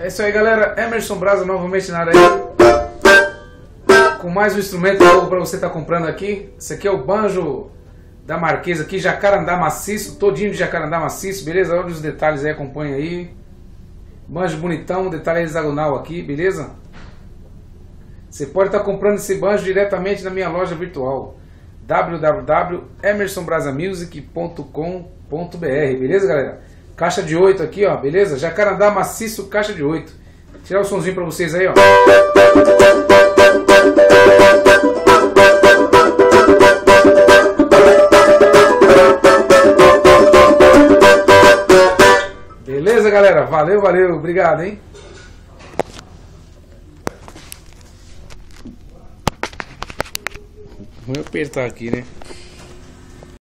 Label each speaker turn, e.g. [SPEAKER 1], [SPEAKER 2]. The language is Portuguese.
[SPEAKER 1] É isso aí, galera. Emerson Brasa novamente na área aí. Com mais um instrumento novo para você estar tá comprando aqui. Esse aqui é o banjo da Marquesa aqui, jacarandá maciço, todinho de jacarandá maciço, beleza? Olha os detalhes aí, acompanha aí. Banjo bonitão, detalhe hexagonal aqui, beleza? Você pode estar tá comprando esse banjo diretamente na minha loja virtual www.emersonbrasamusic.com.br, beleza, galera? Caixa de 8 aqui, ó, beleza? Jacarandá maciço, caixa de 8. Vou tirar o somzinho pra vocês aí, ó. Beleza, galera? Valeu, valeu. Obrigado, hein? Vou apertar aqui, né?